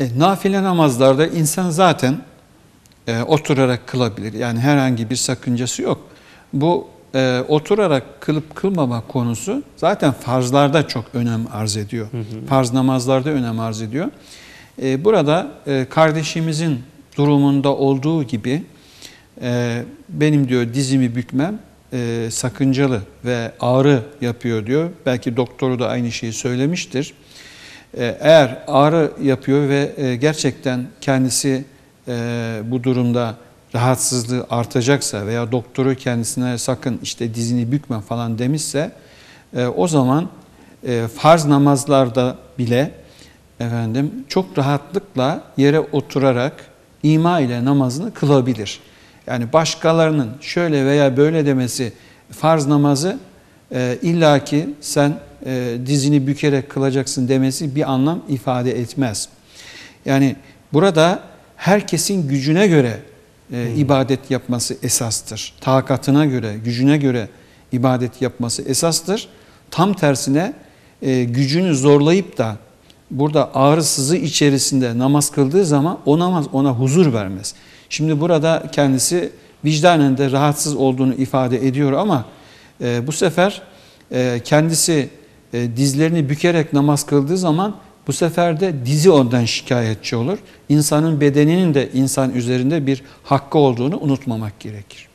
E, nafile namazlarda insan zaten e, oturarak kılabilir. Yani herhangi bir sakıncası yok. Bu e, oturarak kılıp kılmama konusu zaten farzlarda çok önem arz ediyor. Farz namazlarda önem arz ediyor. E, burada e, kardeşimizin durumunda olduğu gibi e, benim diyor dizimi bükmem e, sakıncalı ve ağrı yapıyor diyor. Belki doktoru da aynı şeyi söylemiştir. E, eğer ağrı yapıyor ve e, gerçekten kendisi e, bu durumda rahatsızlığı artacaksa veya doktoru kendisine sakın işte dizini bükme falan demişse e, o zaman farz namazlarda bile efendim çok rahatlıkla yere oturarak ima ile namazını kılabilir. Yani başkalarının şöyle veya böyle demesi farz namazı illaki sen e, dizini bükerek kılacaksın demesi bir anlam ifade etmez. Yani burada herkesin gücüne göre e, ibadet yapması esastır. Takatına göre, gücüne göre ibadet yapması esastır. Tam tersine e, gücünü zorlayıp da burada ağrı sızı içerisinde namaz kıldığı zaman o namaz ona huzur vermez. Şimdi burada kendisi vicdanen de rahatsız olduğunu ifade ediyor ama e, bu sefer e, kendisi e, dizlerini bükerek namaz kıldığı zaman bu sefer de dizi ondan şikayetçi olur. İnsanın bedeninin de insan üzerinde bir hakkı olduğunu unutmamak gerekir.